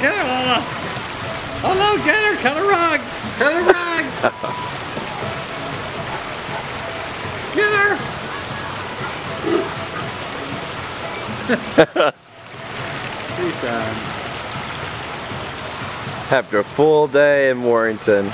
Get her, Lola. Oh no, get her. Cut a rug. Cut a rug. get her. She's done. After a full day in Warrington.